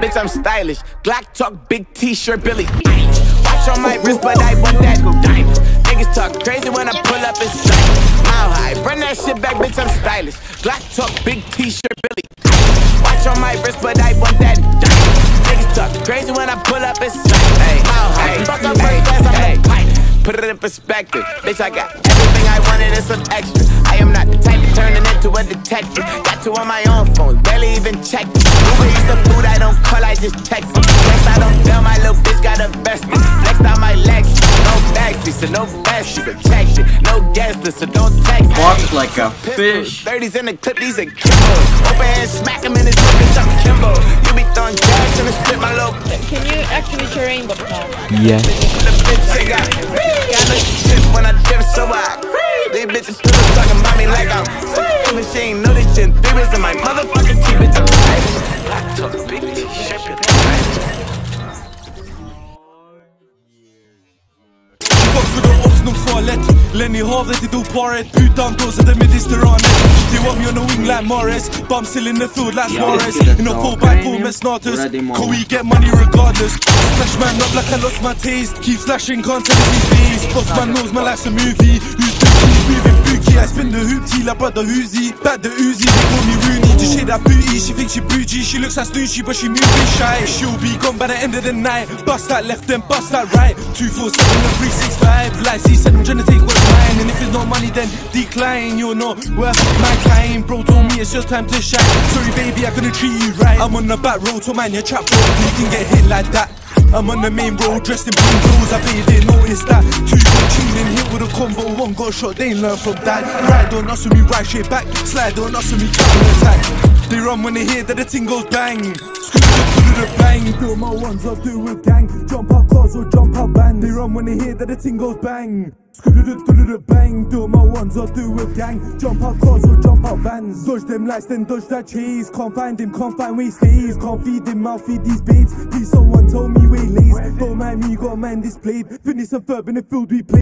bitch, I'm stylish. Glock talk, big t-shirt, Billy. Watch on my wrist, but I want that diamond. Niggas talk crazy when I pull up in sight. Mile high, run that shit back, bitch, I'm stylish. Glock talk, big t-shirt, Billy. Watch on my wrist, but I want that diamond. Niggas talk crazy when I pull up in sight. Hey, mile high, fuck up first class, I'm the Put it in perspective, bitch, I got everything I wanted and some extra. I am not the type to turn it into a detective. Got two on my own phone, barely even checked. Uber eats the food I don't call, I just text it. Next I don't tell my little bitch got a vested. Next time my legs, no backseat, so no best, protection. No guest so don't text me. Walks like a fish. 30s in the clip, these are Kimbo. Open hand, smack him in his lip, bitch, I'm Kimbo. You be throwing cash in the strip, my little Can you actually show rainbow now? Yeah. the ain't know this shit Three bits in my motherfucking teeth, bitch, I'm tight Black talk, big t-shirt, Fuck för de ops nog farligt Lenny havet i doparet Putan dosade mediterranet They want me on the wing like Morris. Bum still in the field like Morris In a 4x4 med snatus Can we get money regardless. Splash man up like I lost my taste. Keep slashing content these days Boss man knows my life's a movie. Who's Who's moving bookie I spin the hoop till I brother Uzi. Back the Uzi, they call me Rooney Just shake that booty, she thinks she bougie She looks like Snoochie but she moving shy She'll be gone by the end of the night. Bust that left then bust that right 247 and 365 Like C7 trying to take what's mine And if it's no money then decline You're not worth my time Bro told me it's just time to shine. Sorry baby I couldn't treat you right. I'm on the back road to man your trap bro. You can get hit like that. I'm on the main road dressed in blue clothes. I bet you didn't notice that. Two combo One got shot they learn from that. Ride on us with me right straight back. Slide on us with me counter attack. They run when they hear that the ting goes bang. Screw the bang. Do my ones I'll do with gang Jump out cars or jump out bands. They run when they hear that the ting goes bang. Screw bang. Do my ones I'll do with gang Jump out cars or jump out bands. Dodge them lights then dodge that cheese. Can't find him, can't find where he stays. Can't feed him, I'll feed these babes. Please someone told me where he lays. Don't mind me, got man displayed. Finish and third in the field we play